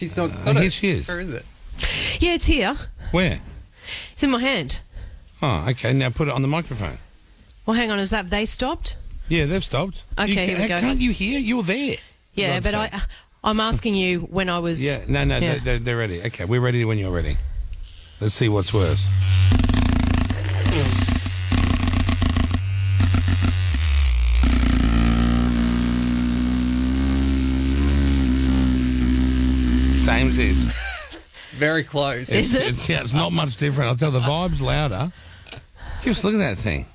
She's not. Uh, got here it. she is. Where is it? Yeah, it's here. Where? It's in my hand. Oh, okay. Now put it on the microphone. Well, hang on. Is that they stopped? Yeah, they've stopped. Okay, You here we ca- go. Can't you hear? You're there. Yeah, but sake. I, I'm asking you when I was. Yeah, no, no, Yeah. They're, they're, they're ready. Okay, we're ready when you're ready. Let's see what's worse. Same as this. It's very close. Is it? it's, yeah, it's not much different. I'll tell you, the vibe's louder. Just look at that thing.